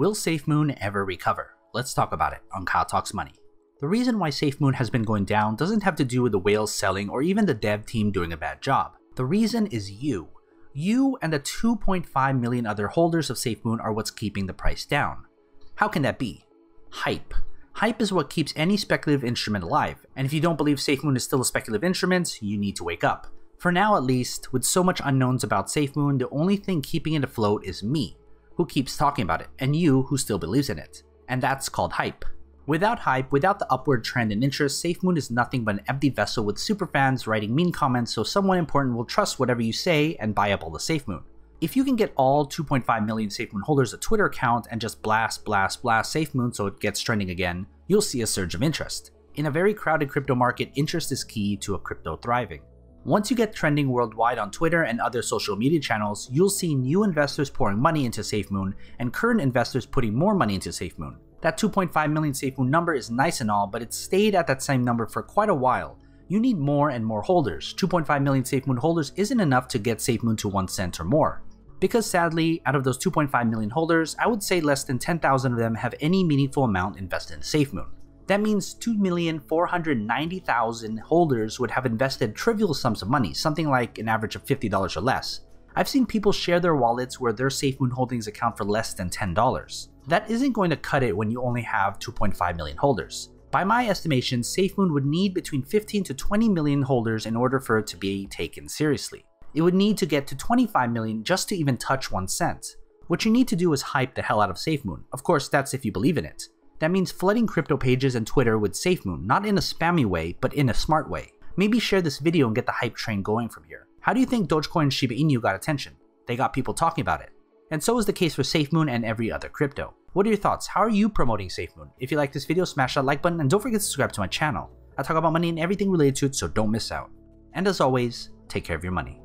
Will SafeMoon ever recover? Let's talk about it on Kyle Talks Money. The reason why SafeMoon has been going down doesn't have to do with the whales selling or even the dev team doing a bad job. The reason is you. You and the 2.5 million other holders of SafeMoon are what's keeping the price down. How can that be? Hype. Hype is what keeps any speculative instrument alive, and if you don't believe SafeMoon is still a speculative instrument, you need to wake up. For now at least, with so much unknowns about SafeMoon, the only thing keeping it afloat is me, who keeps talking about it, and you who still believes in it. And that's called hype. Without hype, without the upward trend in interest, SafeMoon is nothing but an empty vessel with superfans writing mean comments so someone important will trust whatever you say and buy up all the SafeMoon. If you can get all 2.5 million SafeMoon holders a Twitter account and just blast, blast, blast SafeMoon so it gets trending again, you'll see a surge of interest. In a very crowded crypto market, interest is key to a crypto thriving. Once you get trending worldwide on Twitter and other social media channels, you'll see new investors pouring money into SafeMoon and current investors putting more money into SafeMoon. That 2.5 million SafeMoon number is nice and all, but it stayed at that same number for quite a while. You need more and more holders. 2.5 million SafeMoon holders isn't enough to get SafeMoon to 1 cent or more. Because sadly, out of those 2.5 million holders, I would say less than 10,000 of them have any meaningful amount invested in SafeMoon. That means 2,490,000 holders would have invested trivial sums of money, something like an average of $50 or less. I've seen people share their wallets where their SafeMoon holdings account for less than $10. That isn't going to cut it when you only have 2.5 million holders. By my estimation, SafeMoon would need between 15 to 20 million holders in order for it to be taken seriously. It would need to get to 25 million just to even touch 1 cent. What you need to do is hype the hell out of SafeMoon. Of course, that's if you believe in it. That means flooding crypto pages and Twitter with SafeMoon, not in a spammy way, but in a smart way. Maybe share this video and get the hype train going from here. How do you think Dogecoin and Shiba Inu got attention? They got people talking about it. And so is the case for SafeMoon and every other crypto. What are your thoughts? How are you promoting SafeMoon? If you like this video, smash that like button and don't forget to subscribe to my channel. I talk about money and everything related to it, so don't miss out. And as always, take care of your money.